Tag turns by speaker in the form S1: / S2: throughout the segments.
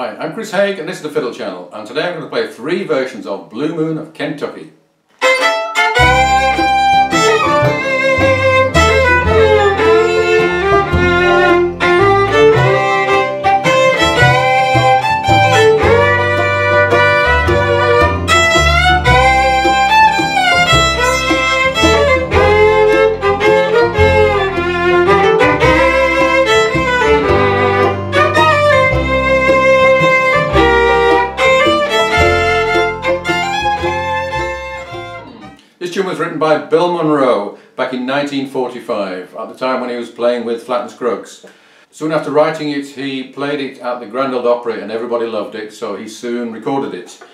S1: Hi, I'm Chris Haigh and this is the Fiddle Channel and today I'm going to play three versions of Blue Moon of Kentucky. This tune was written by Bill Monroe back in 1945, at the time when he was playing with and Scruggs. Soon after writing it, he played it at the Grand Ole Opry and everybody loved it, so he soon recorded it.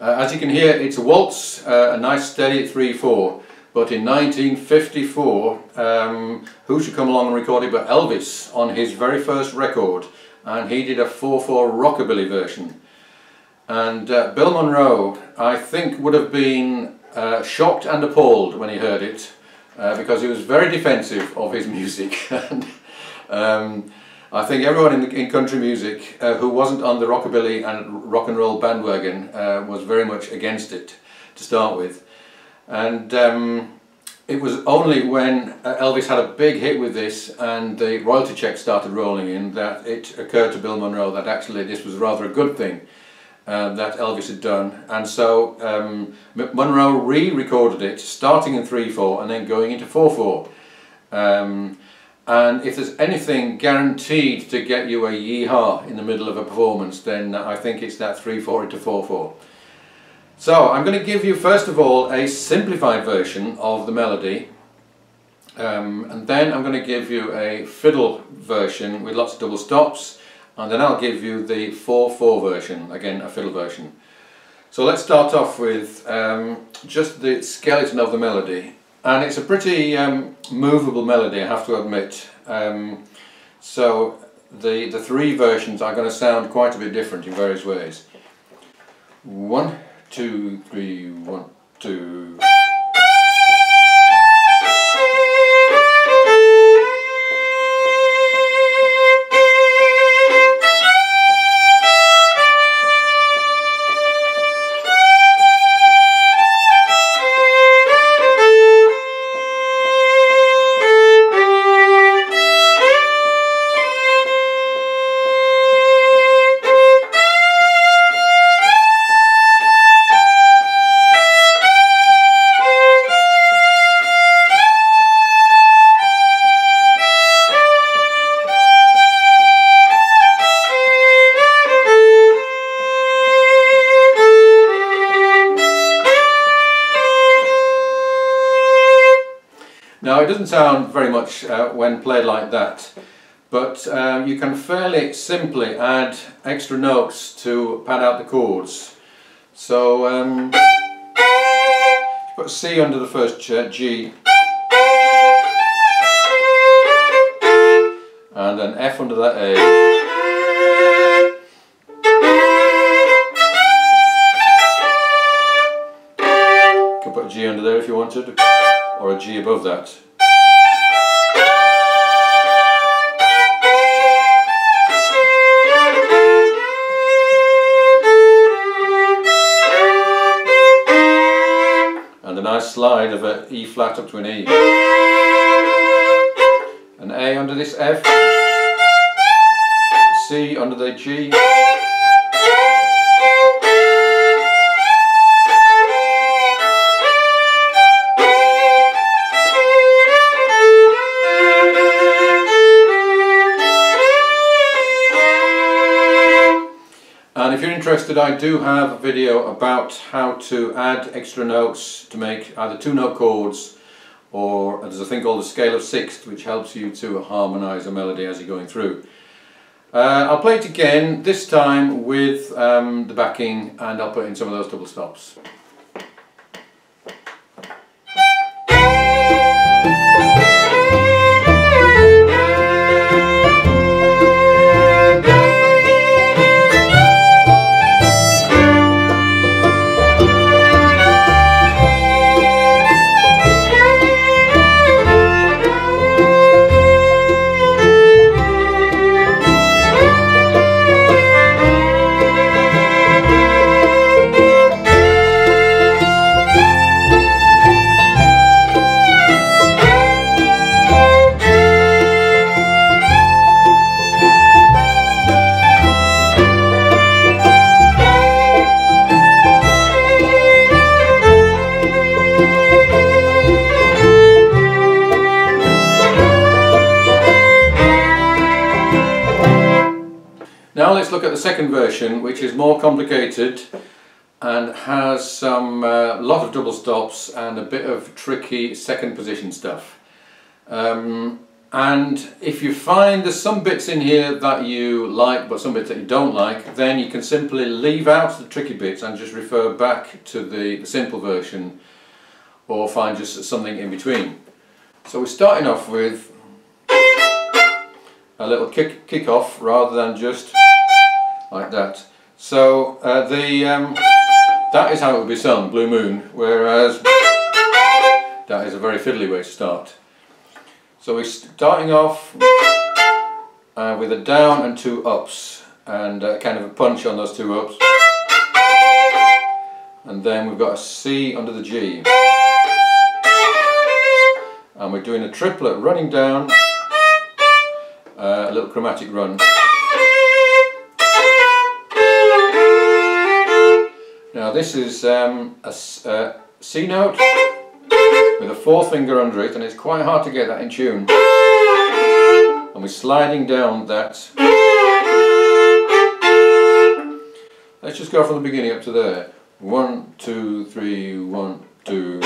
S1: Uh, as you can hear, it's a waltz, uh, a nice steady 3-4, but in 1954, um, who should come along and record it but Elvis on his very first record, and he did a 4-4 rockabilly version. And uh, Bill Monroe, I think, would have been uh, shocked and appalled when he heard it uh, because he was very defensive of his music. And um, I think everyone in, the, in country music uh, who wasn't on the rockabilly and rock and roll bandwagon uh, was very much against it to start with. And um, it was only when uh, Elvis had a big hit with this and the royalty checks started rolling in that it occurred to Bill Monroe that actually this was rather a good thing uh, that Elvis had done. And so um, Monroe re-recorded it starting in 3-4 and then going into 4-4 um, and if there's anything guaranteed to get you a yeehaw in the middle of a performance then I think it's that 3-4 into 4-4 so I'm going to give you first of all a simplified version of the melody. Um, and then I'm going to give you a fiddle version with lots of double stops and then I'll give you the 4-4 version, again a fiddle version. So let's start off with um, just the skeleton of the melody and it's a pretty um, movable melody I have to admit um, so the, the three versions are going to sound quite a bit different in various ways. One, two, three, one, two... It doesn't sound very much uh, when played like that but uh, you can fairly simply add extra notes to pad out the chords. So um, put C under the first G and an F under that A. You can put a G under there if you wanted or a G above that. Slide of an E flat up to an E. An A under this F, C under the G, if I do have a video about how to add extra notes to make either two note chords or there's a thing called the scale of sixth which helps you to harmonise a melody as you're going through. Uh, I'll play it again, this time with um, the backing and I'll put in some of those double stops. Version, which is more complicated and has some uh, lot of double stops and a bit of tricky second position stuff. Um, and if you find there's some bits in here that you like but some bits that you don't like then you can simply leave out the tricky bits and just refer back to the, the simple version or find just something in between. So we're starting off with a little kick, kick off rather than just like that. So uh, the um, that is how it would be sung, Blue Moon, whereas that is a very fiddly way to start. So we're starting off uh, with a down and two ups and uh, kind of a punch on those two ups and then we've got a C under the G and we're doing a triplet running down uh, a little chromatic run now this is um, uh, C note with a fourth finger under it and it's quite hard to get that in tune. And we're sliding down that. Let's just go from the beginning up to there. One two three one two.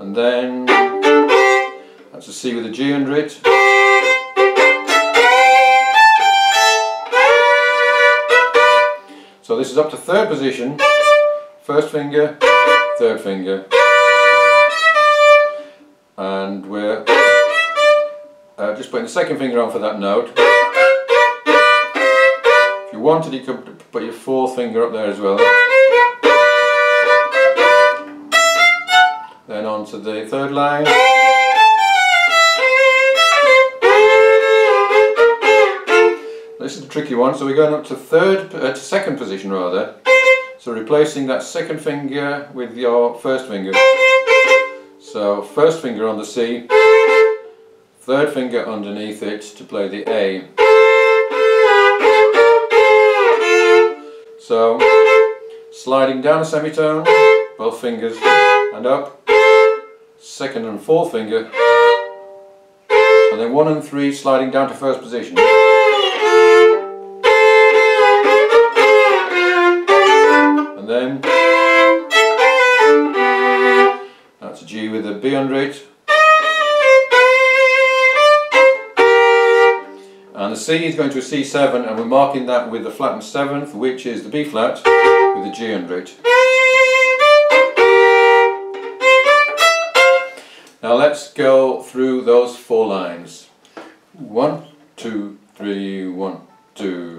S1: And then that's a C with a G under it So this is up to third position, first finger, third finger, and we're uh, just putting the second finger on for that note. If you wanted you could put your fourth finger up there as well. Then on to the third line. This is a tricky one, so we're going up to third, uh, to second position rather. So replacing that second finger with your first finger. So first finger on the C, third finger underneath it to play the A. So sliding down a semitone, both fingers, and up, second and fourth finger, and then one and three sliding down to first position. With a B under it and the C is going to a C7 and we're marking that with the flattened 7th which is the B flat with a G under it. Now let's go through those four lines. One, two, three, one, two.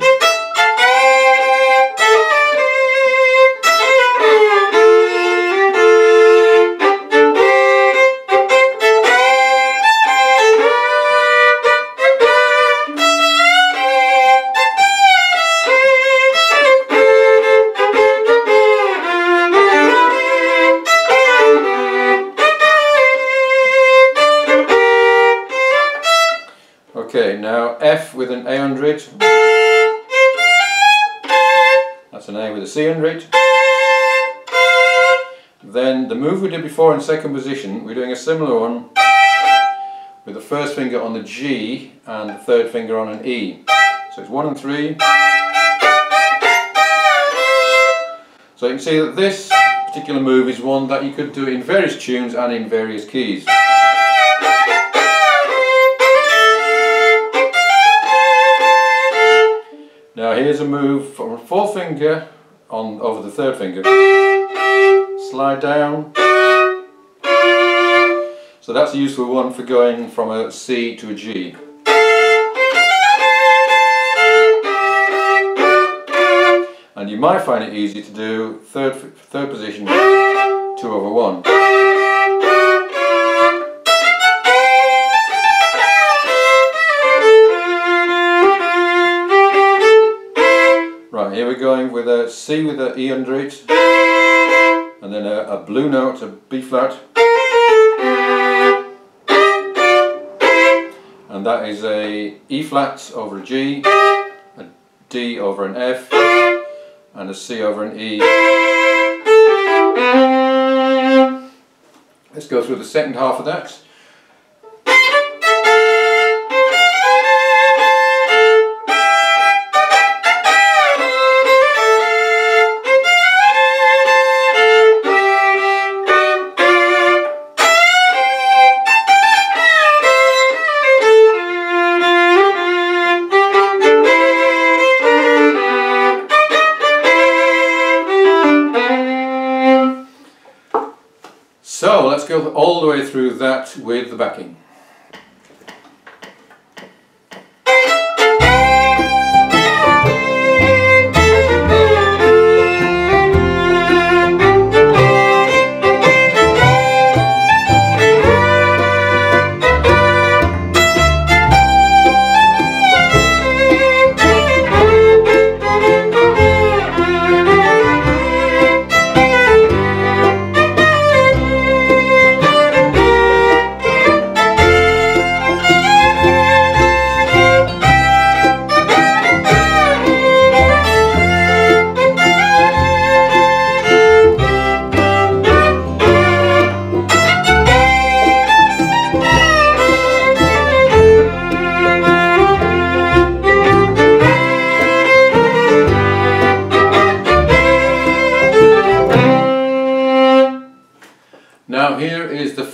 S1: F with an A under it. That's an A with a C under it. Then the move we did before in second position, we're doing a similar one with the first finger on the G and the third finger on an E. So it's one and three. So you can see that this particular move is one that you could do in various tunes and in various keys. Now here's a move from a fourth finger on over the third finger. Slide down. So that's a useful one for going from a C to a G. And you might find it easy to do third third position two over one. Here we're going with a C with an E under it, and then a, a blue note, a B flat, and that is a E flat over a G, a D over an F, and a C over an E. Let's go through the second half of that. All the way through that with the backing.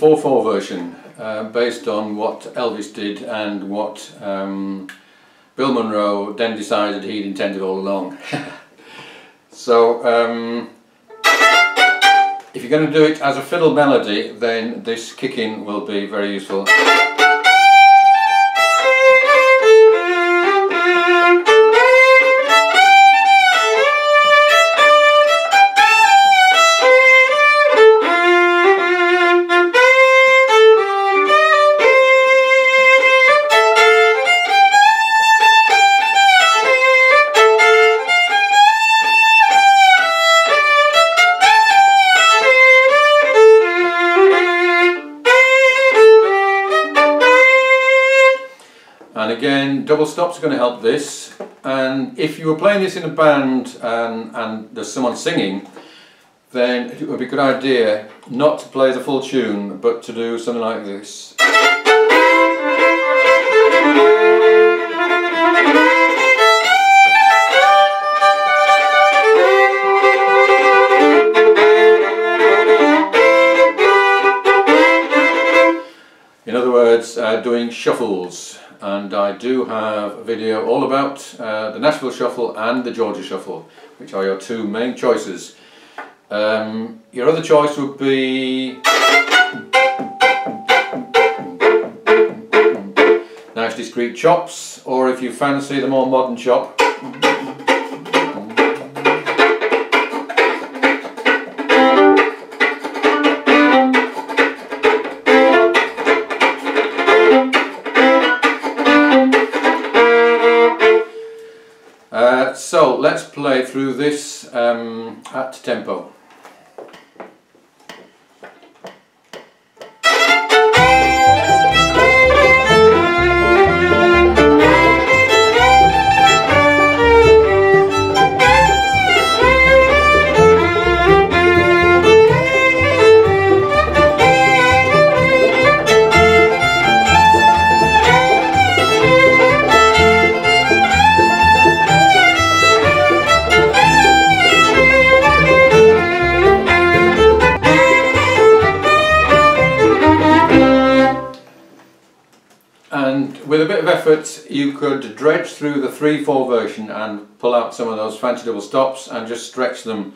S1: 4-4 version uh, based on what Elvis did and what um, Bill Monroe then decided he'd intended all along. so um, if you're going to do it as a fiddle melody then this kick-in will be very useful. And again, double stops are going to help this. And if you were playing this in a band and, and there's someone singing, then it would be a good idea not to play the full tune, but to do something like this. In other words, uh, doing shuffles and I do have a video all about uh, the Nashville Shuffle and the Georgia Shuffle which are your two main choices. Um, your other choice would be nice discreet chops or if you fancy the more modern chop let's play through this um, at tempo. With a bit of effort you could dredge through the 3-4 version and pull out some of those fancy double stops and just stretch them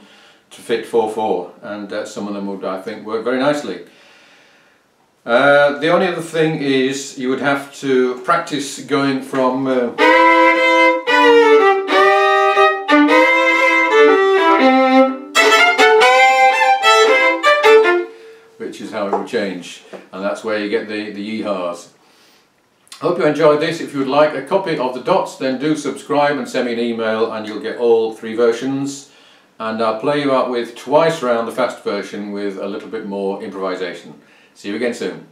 S1: to fit 4-4 and uh, some of them would I think work very nicely. Uh, the only other thing is you would have to practice going from uh, which is how it will change and that's where you get the, the. Hope you enjoyed this. If you would like a copy of the dots then do subscribe and send me an email and you'll get all three versions and I'll play you out with twice round the fast version with a little bit more improvisation. See you again soon.